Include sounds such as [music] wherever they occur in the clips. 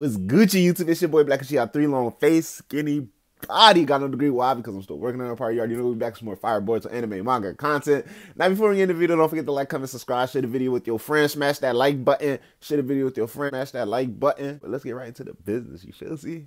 What's Gucci YouTube? It's your boy Black Uchiha, three long face, skinny body. Got no degree. Why? Because I'm still working on a part. You already know we'll be back with more fireboards on anime, manga, content. Now, before we into the video, don't forget to like, comment, subscribe, share the video with your friends, smash that like button, share the video with your friend, smash that like button. But let's get right into the business. You shall see.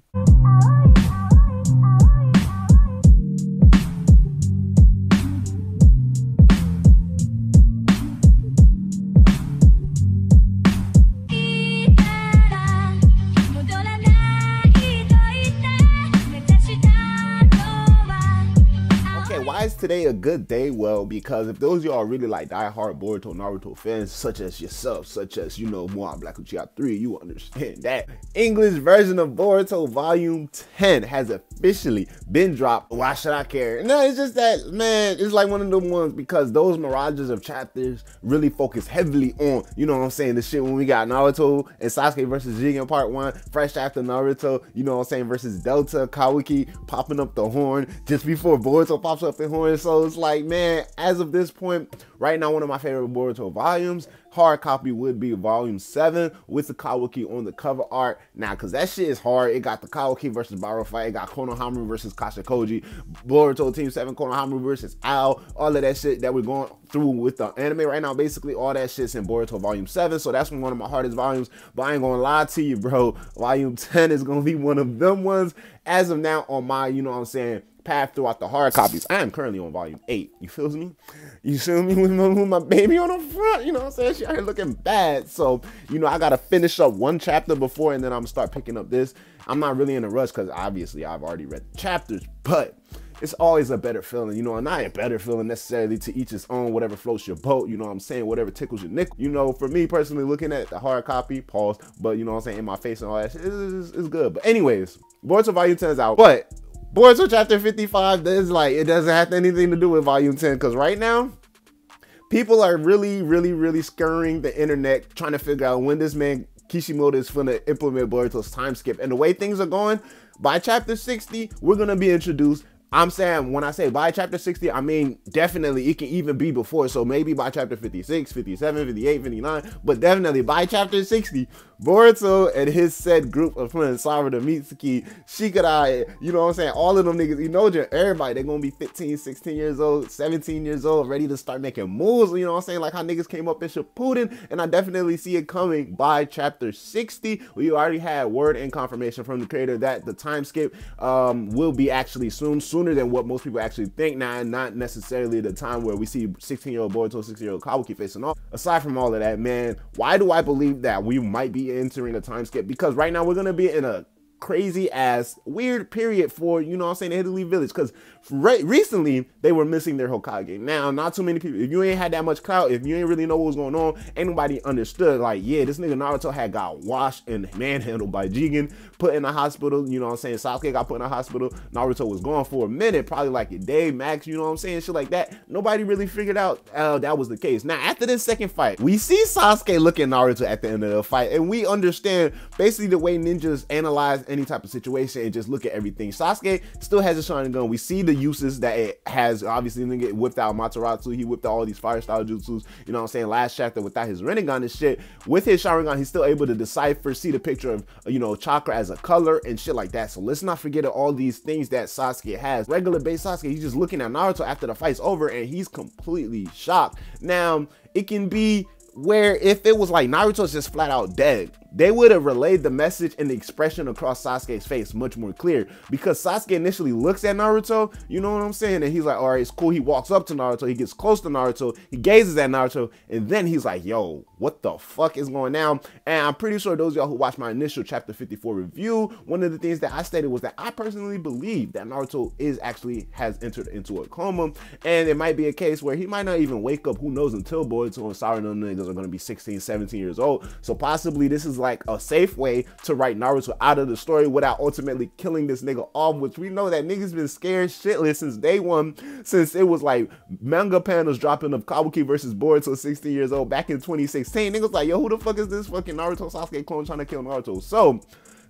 Today a good day? Well, because if those y'all really like die-hard Boruto Naruto fans, such as yourself, such as, you know, Moab Black Uchiha 3, you understand that English version of Boruto Volume 10 has officially been dropped. Why should I care? No, it's just that, man, it's like one of the ones because those mirages of chapters really focus heavily on, you know what I'm saying, the shit when we got Naruto and Sasuke versus Jigen Part 1, fresh after Naruto, you know what I'm saying, versus Delta, Kawaki popping up the horn just before Boruto pops up up horn. So it's like, man, as of this point, right now, one of my favorite Boruto volumes, hard copy would be volume 7 with the Kawaki on the cover art. Now, because that shit is hard. It got the Kawaki versus Boro fight. It got Konohamaru versus Kashin Koji. Boruto Team 7, Konohamaru versus Ao. All of that shit that we're going through with the anime right now. Basically, all that shit's in Boruto volume 7. So that's one of my hardest volumes. But I ain't gonna lie to you, bro. Volume 10 is gonna be one of them ones. As of now, on my, you know what I'm saying, path throughout the hard copies. I am currently on volume eight. You feel me? You feel me? [laughs] With my, with my baby on the front, you know what I'm saying? She out here looking bad. So, you know, I gotta finish up one chapter before and then I'm gonna start picking up this. I'm not really in a rush because obviously I've already read the chapters, but it's always a better feeling, you know, and not a better feeling necessarily to each his own, whatever floats your boat, you know what I'm saying, whatever tickles your nickel. You know, for me personally, looking at the hard copy, pause, but you know what I'm saying, in my face and all that shit, it's, it's good. But anyways, Boruto Volume 10 is out, but Boruto chapter 55, is like it doesn't have anything to do with volume 10 because right now, people are really, really, really scurrying the internet trying to figure out when this man Kishimoto is gonna implement Boruto's time skip. And the way things are going, by chapter 60, we're gonna be introduced I'm saying when I say by chapter 60, I mean definitely it can even be before. So maybe by chapter 56, 57, 58, 59, but definitely by chapter 60, Boruto and his said group of friends, Sarada, Mitsuki, Shikadai, you know what I'm saying? All of them niggas, you know, everybody, they're gonna be 15, 16 years old, 17 years old, ready to start making moves. You know what I'm saying? Like how niggas came up in Shippuden, and I definitely see it coming by chapter 60. We already had word and confirmation from the creator that the time skip um, will be actually soon, soon, sooner than what most people actually think. Now, not necessarily the time where we see 16 year old Boruto, 16 year old Kawaki facing off. Aside from all of that, man, why do I believe that we might be entering a time skip because right now we're gonna be in a crazy ass weird period for you know I'm saying the Italy village because re- recently they were missing their Hokage. Now not too many people. If you ain't had that much clout, if you ain't really know what was going on, ain't nobody understood. Like yeah, this nigga Naruto had got washed and manhandled by Jigen, put in the hospital. You know what I'm saying? Sasuke got put in a hospital. Naruto was gone for a minute, probably like a day max. You know what I'm saying? Shit like that. Nobody really figured out uh, that was the case. Now after this second fight, we see Sasuke looking Naruto at the end of the fight, and we understand basically the way ninjas analyze any type of situation and just look at everything. Sasuke still has a Sharingan. We see the uses that it has. Obviously, then get whipped out Amaterasu. He whipped out all these fire style jutsus. You know what I'm saying? Last chapter without his Rinnegan and shit. With his Sharingan, he's still able to decipher, see the picture of, you know, chakra as a color and shit like that. So let's not forget all these things that Sasuke has. Regular base Sasuke, he's just looking at Naruto after the fight's over and he's completely shocked. Now, it can be where if it was like Naruto's just flat out dead, they would have relayed the message and the expression across Sasuke's face much more clear because Sasuke initially looks at Naruto, you know what I'm saying? And he's like, all right, it's cool. He walks up to Naruto, he gets close to Naruto, he gazes at Naruto, and then he's like, yo, what the fuck is going on? And I'm pretty sure those y'all who watched my initial chapter 54 review, one of the things that I stated was that I personally believe that Naruto is actually has entered into a coma, and it might be a case where he might not even wake up, who knows, until Boruto and Sarada niggas are gonna be 16, 17 years old. So possibly this is like a safe way to write Naruto out of the story without ultimately killing this nigga off, which we know that niggas been scared shitless since day one, since it was like manga panels dropping of Kawaki versus Boruto 16 years old back in 2016. Niggas like, yo, who the fuck is this fucking Naruto Sasuke clone trying to kill Naruto? So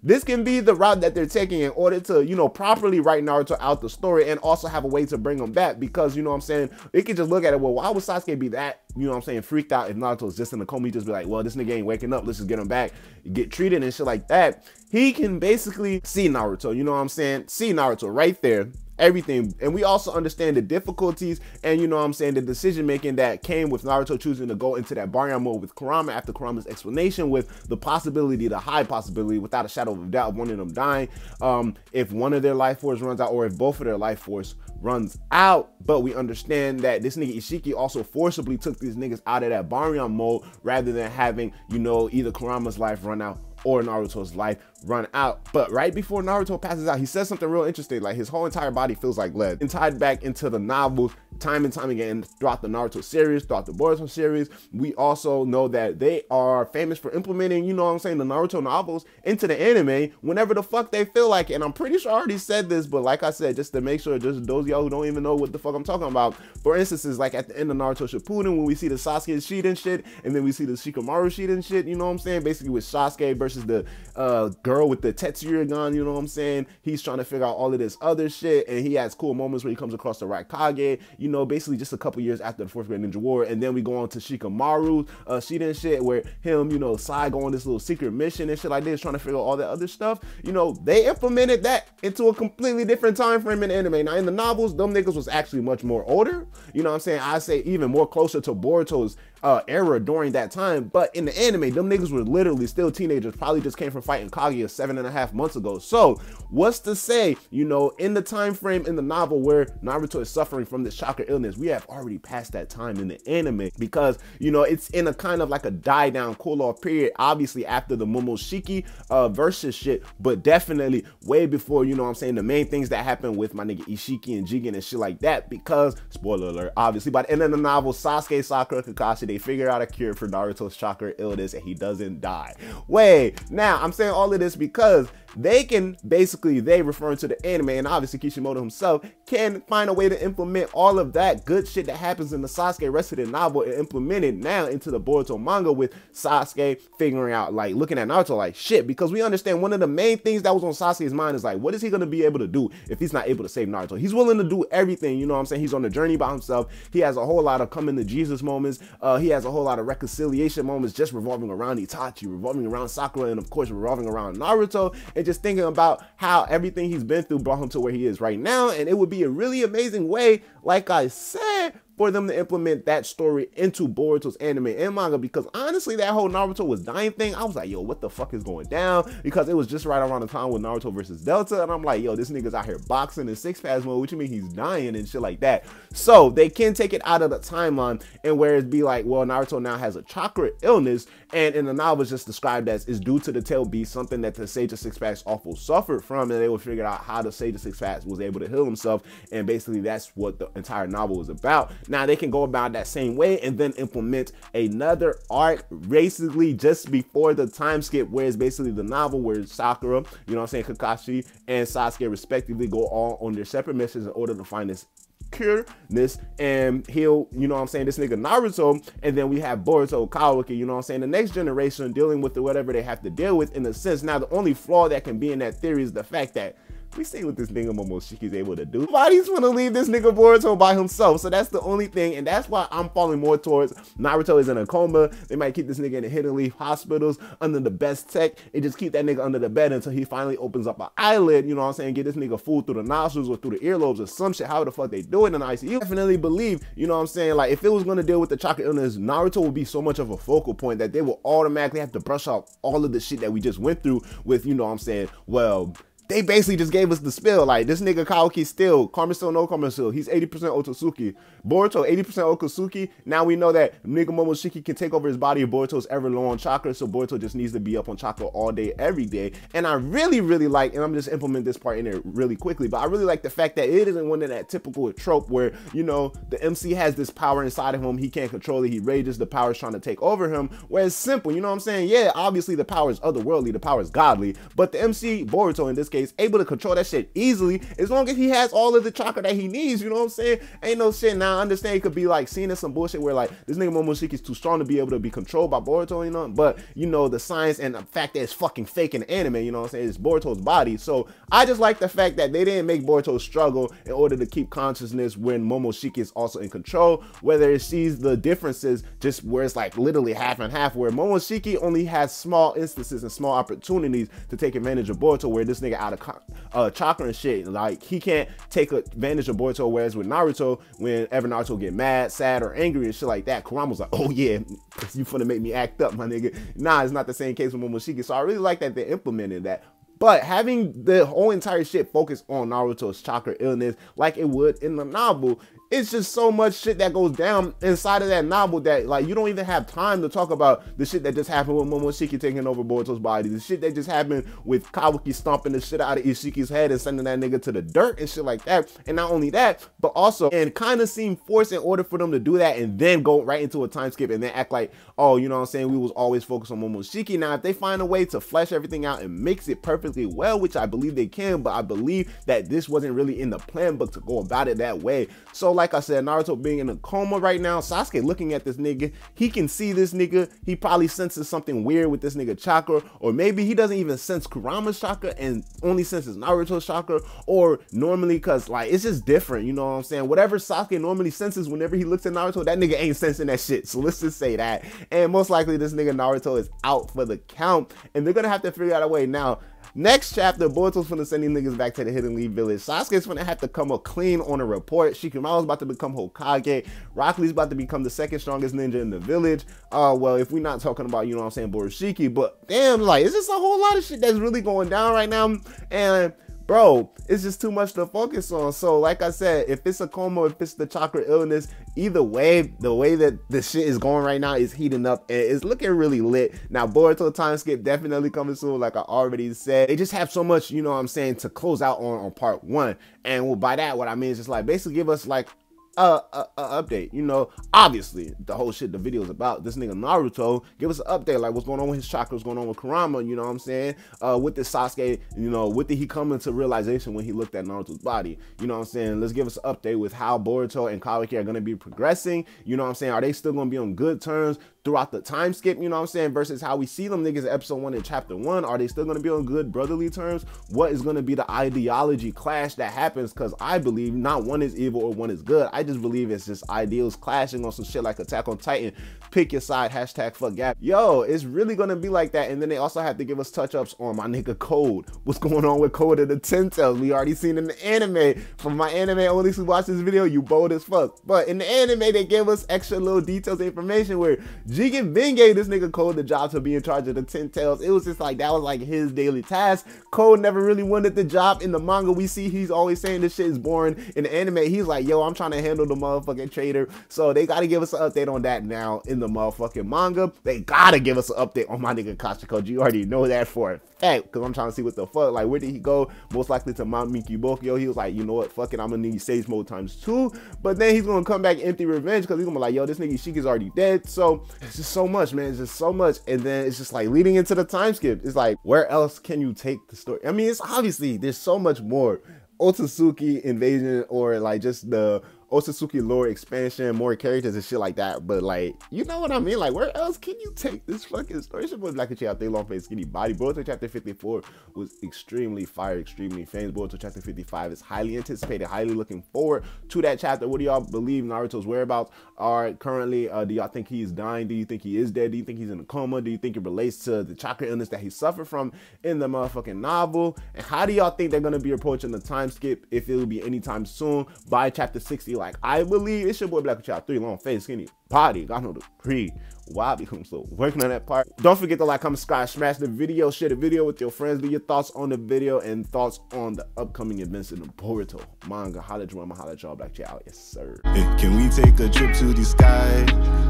this can be the route that they're taking in order to, you know, properly write Naruto out the story and also have a way to bring him back because, you know what I'm saying, they could just look at it, well, why would Sasuke be that, you know what I'm saying, freaked out if Naruto's just in the coma? He'd just be like, well, this nigga ain't waking up, let's just get him back, get treated and shit like that. He can basically see Naruto, you know what I'm saying, see Naruto right there everything. And we also understand the difficulties and, you know I'm saying, the decision making that came with Naruto choosing to go into that Baryon mode with Kurama after Kurama's explanation with the possibility, the high possibility, without a shadow of a doubt, of one of them dying. Um, if one of their life force runs out or if both of their life force runs out. But we understand that this nigga Ishiki also forcibly took these niggas out of that Baryon mode rather than having, you know, either Kurama's life run out or Naruto's life run out. But right before Naruto passes out, he says something real interesting. Like his whole entire body feels like lead. And tied back into the novels time and time again throughout the Naruto series, throughout the Boruto series. We also know that they are famous for implementing, you know what I'm saying, the Naruto novels into the anime whenever the fuck they feel like it. And I'm pretty sure I already said this, but like I said, just to make sure just those y'all who don't even know what the fuck I'm talking about. For instance, is like at the end of Naruto Shippuden when we see the Sasuke sheet and shit, and then we see the Shikamaru sheet and shit, you know what I'm saying? Basically with Sasuke versus the uh, girl with the Tetsuya gun, you know what I'm saying? He's trying to figure out all of this other shit, and he has cool moments where he comes across the Raikage, you know, basically just a couple years after the fourth great ninja war, and then we go on to Shikamaru, uh, Hiden shit, where him, you know, Sai go on this little secret mission and shit like this, trying to figure out all that other stuff. You know, they implemented that into a completely different time frame in anime. Now in the novels, them niggas was actually much more older. You know what I'm saying? I say even more closer to Boruto's uh, era during that time. But in the anime, them niggas were literally still teenagers, probably just came from fighting Kaguya seven and a half months ago. So what's to say, you know, in the time frame in the novel where Naruto is suffering from this chakra illness, we have already passed that time in the anime because, you know, it's in a kind of like a die down, cool off period, obviously after the Momoshiki uh, versus shit, but definitely way before, you know I'm saying, the main things that happen with my nigga Ishiki and Jigen and shit like that because, spoiler alert, obviously, by the end of the novel, Sasuke, Sakura, Kakashi, they figure out a cure for Naruto's chakra illness and he doesn't die. Wait, now I'm saying all of this because they can basically, they referring to the anime and obviously Kishimoto himself can find a way to implement all of that good shit that happens in the Sasuke rest of the novel and implement it now into the Boruto manga with Sasuke figuring out like looking at Naruto like shit because we understand one of the main things that was on Sasuke's mind is like what is he going to be able to do if he's not able to save Naruto? He's willing to do everything, you know what I'm saying? He's on the journey by himself. He has a whole lot of coming to Jesus moments. Uh, he has a whole lot of reconciliation moments just revolving around Itachi, revolving around Sakura, and of course revolving around Naruto just thinking about how everything he's been through brought him to where he is right now. And it would be a really amazing way, like I said, for them to implement that story into Boruto's anime and manga because honestly, that whole Naruto was dying thing, I was like, yo, what the fuck is going down? Because it was just right around the time with Naruto versus Delta, and I'm like, yo, this nigga's out here boxing in six paths mode, which means he's dying and shit like that. So they can take it out of the timeline and where it be like, well, Naruto now has a chakra illness, and in the novel, it's just described as is due to the tail beast, something that the Sage of Six Paths awful suffered from, and they would figure out how the Sage of Six Paths was able to heal himself, and basically that's what the entire novel is about. Now they can go about that same way and then implement another arc basically just before the time skip where it's basically the novel where Sakura, you know I'm saying, Kakashi and Sasuke respectively go all on their separate missions in order to find this cure this and he'll you know what i'm saying this nigga naruto and then we have boruto kawaki you know what i'm saying? The next generation dealing with the whatever they have to deal with in a sense. Now the only flaw that can be in that theory is the fact that we see what this nigga Momoshiki's able to do. Nobody's gonna leave this nigga Boruto by himself. So that's the only thing. And that's why I'm falling more towards Naruto is in a coma. They might keep this nigga in the Hidden Leaf hospitals under the best tech and just keep that nigga under the bed until he finally opens up an eyelid. You know what I'm saying? Get this nigga food through the nostrils or through the earlobes or some shit. How the fuck they do it in the ICU? Definitely believe, you know what I'm saying? Like if it was gonna deal with the chakra illness, Naruto would be so much of a focal point that they will automatically have to brush off all of the shit that we just went through with, you know what I'm saying? Well, they basically just gave us the spill. Like this nigga Kawaki still, Karma still, no Karma still. He's 80% Otsutsuki. Boruto, 80% Otsutsuki. Now we know that nigga Momoshiki can take over his body Boruto's ever low on chakra. So Boruto just needs to be up on chakra all day, every day. And I really, really like, and I'm just implement this part in there really quickly, but I really like the fact that it isn't one of that typical trope where, you know, the MC has this power inside of him. He can't control it. He rages. The power is trying to take over him. Where it's simple, you know what I'm saying? Yeah, obviously the power is otherworldly. The power is godly. But the MC, Boruto in this case, is able to control that shit easily as long as he has all of the chakra that he needs. You know what I'm saying? Ain't no shit. Now I understand it could be like seen as some bullshit where like this nigga Momoshiki is too strong to be able to be controlled by Boruto, you know. But you know the science and the fact that it's fucking fake in anime. You know what I'm saying? It's Boruto's body. So I just like the fact that they didn't make Boruto struggle in order to keep consciousness when Momoshiki is also in control. Whether it sees the differences just where it's like literally half and half, where Momoshiki only has small instances and small opportunities to take advantage of Boruto, where this nigga out of uh, chakra and shit, like he can't take advantage of Boruto. Whereas with Naruto, whenever Naruto get mad, sad, or angry and shit like that, Kurama's like, oh yeah, [laughs] you finna make me act up, my nigga. Nah, it's not the same case with Momoshiki. So I really like that they implemented that. But having the whole entire shit focused on Naruto's chakra illness, like it would in the novel, it's just so much shit that goes down inside of that novel that like you don't even have time to talk about the shit that just happened with Momoshiki taking over Boruto's body, the shit that just happened with Kawaki stomping the shit out of Ishiki's head and sending that nigga to the dirt and shit like that. And not only that, but also and kind of seem forced in order for them to do that and then go right into a time skip and then act like, oh, you know what I'm saying, we was always focused on Momoshiki. Now, if they find a way to flesh everything out and mix it perfectly well, which I believe they can, but I believe that this wasn't really in the plan book to go about it that way. So like I said, Naruto being in a coma right now, Sasuke looking at this nigga, he can see this nigga. He probably senses something weird with this nigga chakra, or maybe he doesn't even sense Kurama's chakra and only senses Naruto's chakra, or normally because like it's just different, you know what I'm saying? Whatever Sasuke normally senses whenever he looks at Naruto, that nigga ain't sensing that shit. So let's just say that. And most likely this nigga Naruto is out for the count, and they're gonna have to figure out a way now. Next chapter, Boruto's gonna send these niggas back to the Hidden Leaf Village. Sasuke's gonna have to come up clean on a report. Shikamaru's about to become Hokage. Rock Lee's about to become the second strongest ninja in the village. Uh, well, if we're not talking about, you know what I'm saying, Borushiki, but damn, like, it's just a whole lot of shit that's really going down right now. And bro, it's just too much to focus on. So, like I said, if it's a coma, if it's the chakra illness, either way, the way that the shit is going right now is heating up and it's looking really lit. Now, Boruto time skip definitely coming soon, like I already said. They just have so much, you know what I'm saying, to close out on on part one. And well, by that, what I mean is just like basically give us like a, a, a, update. You know, obviously the whole shit the video is about. This nigga Naruto, give us an update, like what's going on with his chakra, what's going on with Kurama. You know what I'm saying? Uh, with the Sasuke, you know, what did he come into realization when he looked at Naruto's body? You know what I'm saying? Let's give us an update with how Boruto and Kawaki are gonna be progressing. You know what I'm saying? Are they still gonna be on good terms? Throughout the time skip, you know what I'm saying, versus how we see them niggas episode one and chapter one. Are they still gonna be on good brotherly terms? What is gonna be the ideology clash that happens? Because I believe not one is evil or one is good. I just believe it's just ideals clashing on some shit like Attack on Titan. Pick your side, hashtag fuck gap. Yo, it's really gonna be like that. And then they also have to give us touch ups on my nigga Code. What's going on with Code of the Ten We already seen in the anime. From my anime only who watch this video, you bold as fuck. But in the anime, they gave us extra little details information where Jigen then gave this nigga Code the job to be in charge of the Ten Tails. It was just like that was like his daily task. Code never really wanted the job. In the manga, we see he's always saying this shit is boring. In the anime, he's like, yo, I'm trying to handle the motherfucking trader. So they gotta give us an update on that now in the motherfucking manga. They gotta give us an update on my nigga Kashin Koji. You already know that for a fact. Cause I'm trying to see what the fuck. Like, where did he go? Most likely to Mount Myoboku. He was like, you know what? Fuck it, I'm gonna need Sage Mode times two. But then he's gonna come back empty revenge because he's gonna be like, yo, this nigga Sheik is already dead. So it's just so much, man. It's just so much. And then it's just like leading into the time skip. It's like, where else can you take the story? I mean, it's obviously there's so much more. Otsutsuki invasion or like just the Otsutsuki lore expansion, more characters and shit like that. But like, you know what I mean? Like, where else can you take this fucking story? It's a check out they long face skinny body. Boruto chapter 54 was extremely fire, extremely famous. Boruto chapter 55 is highly anticipated, highly looking forward to that chapter. What do y'all believe Naruto's whereabouts are currently? Uh, do y'all think he's dying? Do you think he is dead? Do you think he's in a coma? Do you think it relates to the chakra illness that he suffered from in the motherfucking novel? And how do y'all think they're gonna be approaching the time skip if it will be anytime soon by chapter 60? Like I believe it's your boy Black Child 3 long face skinny body. I know the pre why become so working on that part. Don't forget to like, comment, subscribe, smash the video, share the video with your friends, leave your thoughts on the video and thoughts on the upcoming events in the Boruto manga. Holla I'ma holla y'all Black Child. Yes, sir. Can we take a trip to the sky?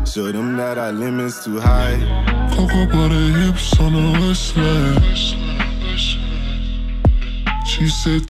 Show them that our limits too high. Cocoa butter hips on the west side. She said